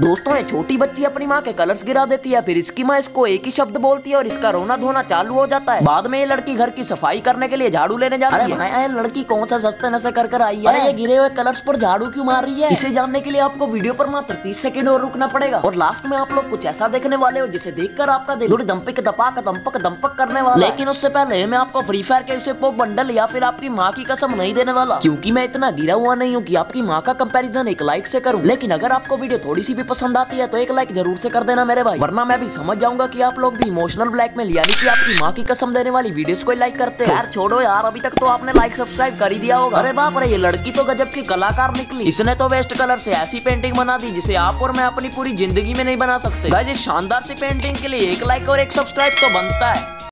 दोस्तों ये छोटी बच्ची अपनी माँ के कलर्स गिरा देती है फिर इसकी माँ इसको एक ही शब्द बोलती है और इसका रोना धोना चालू हो जाता है। बाद में ये लड़की घर की सफ़ाई करने के लिए झाड़ू लेने जाती है। अरे लड़की कौन सा सस्ते नशे कर कर आई है? ये गिरे हुए कलर्स पर झाड़ू क्यों मार रही है? इसे जानने के लिए आपको वीडियो पर मात्र तीस सेकंड और रुकना पड़ेगा। और लास्ट में आप लोग कुछ ऐसा देखने वाले हो जिसे देखकर आपका दिल थोड़ी दंपिक दपाक दंपक दंपक करने वाला लेकिन उससे पहले मैं आपको फ्री फायर के इसे बंडल या फिर आपकी माँ की कसम नहीं देने वाला। क्यूँकी मैं इतना गिरा हुआ नहीं हूँ की आपकी माँ का कंपेरिजन एक लाइक से करूँ। लेकिन अगर आपको वीडियो थोड़ी सी भी पसंद आती है तो एक लाइक ज़रूर से कर देना मेरे भाई। वरना मैं भी समझ जाऊँगा कि आप लोग भी इमोशनल ब्लैक ब्लैकमेल यानी कि आपकी माँ की कसम देने वाली वीडियोस को लाइक करते यार छोड़ो यार, अभी तक तो आपने लाइक सब्सक्राइब कर ही दिया होगा। अरे बाप रे, ये लड़की तो गजब की कलाकार निकली। इसने तो वेस्ट कलर से ऐसी पेंटिंग बना दी, जिसे आप और मैं अपनी पूरी ज़िंदगी में नहीं बना सकते। शानदार सी पेंटिंग के लिए एक लाइक और एक सब्सक्राइब तो बनता है।